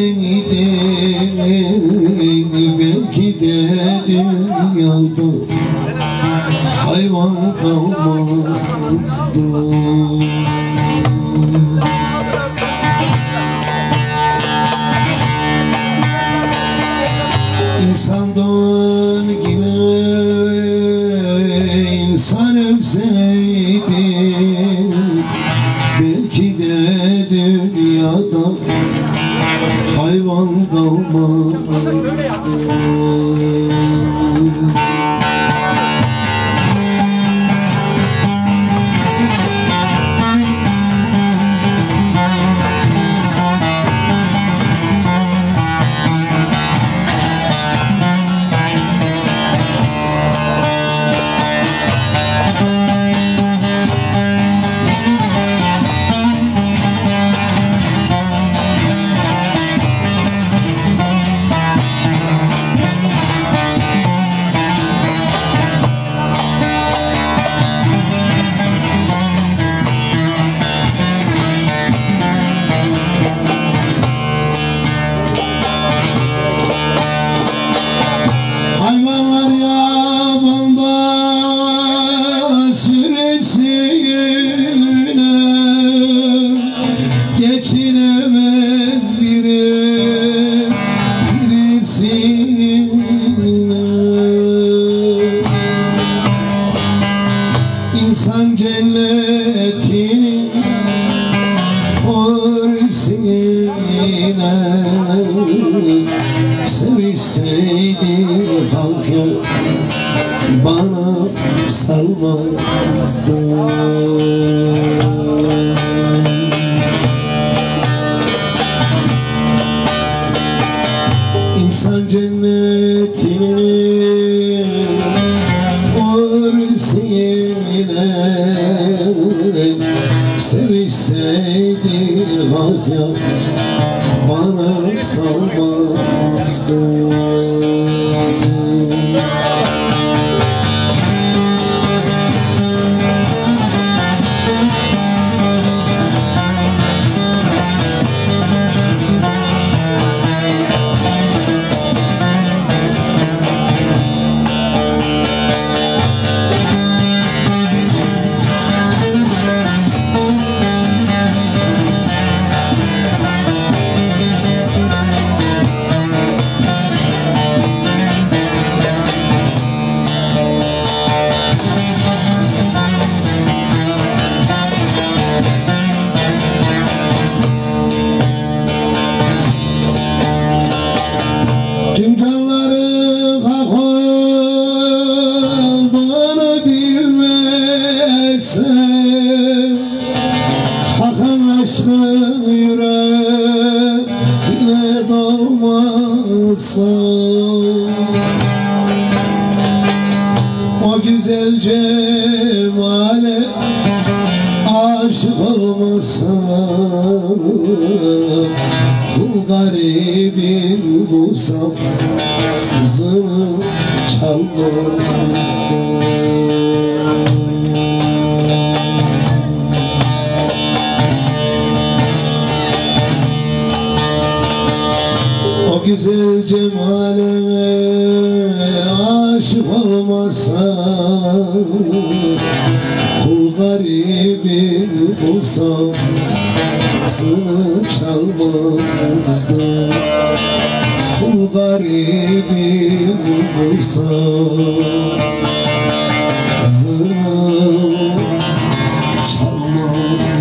Ölseydi belki de dünyada hayvan kalmazdı. İnsandan yine insan ölseydi Belki de dünyada hayvan kalmazdı İnsan cennetinin Orsine Sevişseydi halk Bana salmazdı halk ya bana salmazdı yüreğine dalmazsam O güzel cemale aşık olmasam Kul garibim bulsam Kızını çalmazdım O güzel cemaleme aşık olmasan Kul garibi bulsam Sını çalmazdım Kul garibi bulsam Sını çalmazdım